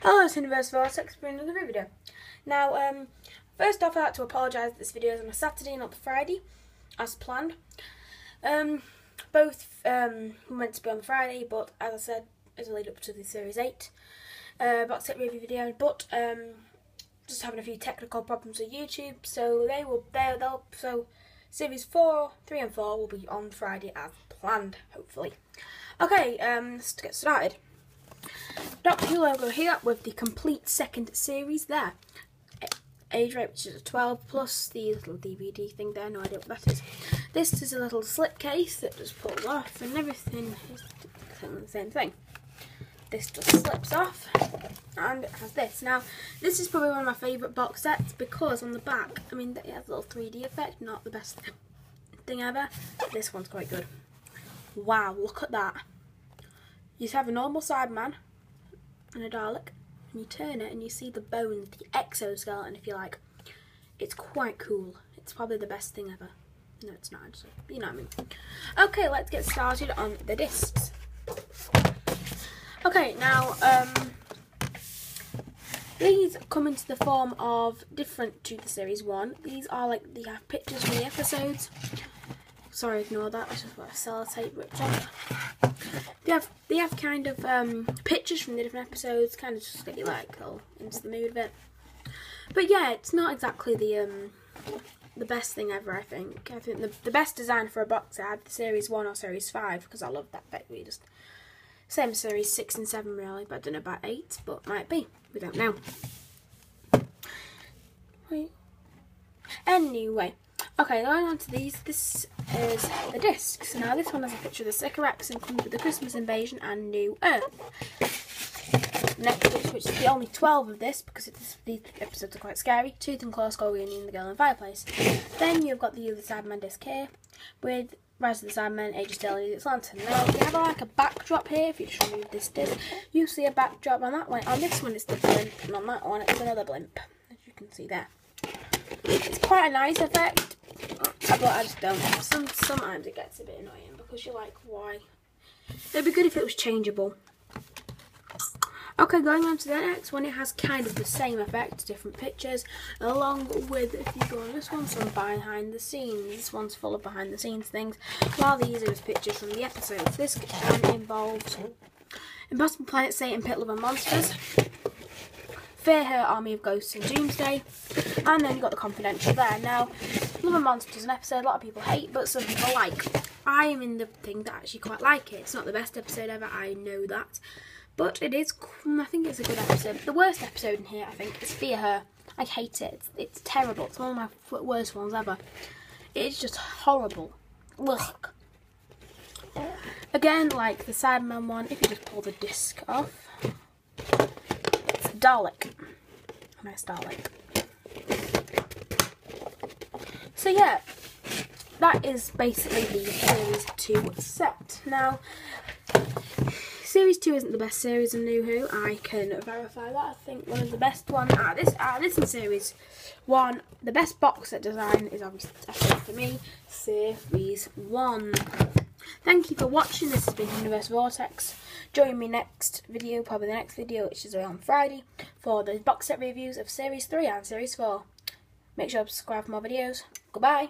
Hello, it's Whoniverse Vortex for another video. Now, um, first off, I'd like to apologise that this video is on a Saturday, not the Friday, as planned. Um, both um, were meant to be on Friday, but as I said, as a lead up to the Series 8 uh, box set review video, but um, just having a few technical problems with YouTube, so they will, they'll, so Series 4, 3 and 4 will be on Friday as planned, hopefully. Okay, um, let's get started. Doctor Who logo here with the complete second series there. Age rate which is a 12 plus the little DVD thing there, no idea what that is. This is a little slip case that just pulls off and everything is the same thing. This just slips off and it has this. Now this is probably one of my favourite box sets because on the back, I mean it has a little 3D effect, not the best thing ever. This one's quite good. Wow, look at that. You have a normal Cyberman and a Dalek, and you turn it and you see the bones, the exoskeleton, if you like. It's quite cool. It's probably the best thing ever. No, it's not actually. You know what I mean. Okay, let's get started on the discs. Okay, now, um, these come into the form of different to the series one. These are like, they have pictures from the episodes. Sorry, ignore that. I just got a sellotape ripped off. They have they have kind of um, pictures from the different episodes, kind of just get you like all into the mood of it. But yeah, it's not exactly the um, the best thing ever. I think. I think the the best design for a box I had the series one or series five because I love that bit. We just same series six and seven really, but I don't know about eight, but might be. We don't know. Wait. Anyway, okay, going on to these. This is the discs. Now this one has a picture of the Sycorax and comes with the Christmas Invasion and New Earth. Next, which is the only 12 of this because it's, these episodes are quite scary. Tooth and Claw, School Reunion, and the Girl in the Fireplace. Then you've got the other Cyberman disc here with Rise of the Cybermen, Age of Steel, Idiot's Lantern. Now, you have like a backdrop here, if you just remove this disc, you see a backdrop on that one. On this one, it's the blimp, and on that one, it's another blimp, as you can see there. It's quite a nice effect, but I just don't. Some sometimes it gets a bit annoying because you're like, why? It'd be good if it was changeable. Okay, going on to the next one, it has kind of the same effect, different pictures, along with, if you go on this one, some behind the scenes. This one's full of behind the scenes things, while these are just pictures from the episodes. This um, involves Impossible Planet, Satan, Pit Love and Monsters, Fear Her, Army of Ghosts and Doomsday, and then you've got the Confidential there. Now, Love and Monsters is an episode a lot of people hate, but some people like. I am in the thing that actually quite like it. It's not the best episode ever, I know that. But it is, I think it's a good episode. The worst episode in here, I think, is Fear Her. I hate it. It's, it's terrible. It's one of my worst ones ever. It's just horrible. Look. Again, like the Cyberman one, if you just pull the disc off, it's Dalek. Nice. So yeah, that is basically the Series 2 set. Now, Series 2 isn't the best series of New Who, I can verify that. I think one of the best ones out ah, this, out of this in Series 1, the best box set design is obviously, for me, Series 1. Thank you for watching, this has been Whoniverse Vortex. Join me next video, probably the next video, which is on Friday, for the box set reviews of Series 3 and Series 4. Make sure to subscribe for more videos. Goodbye.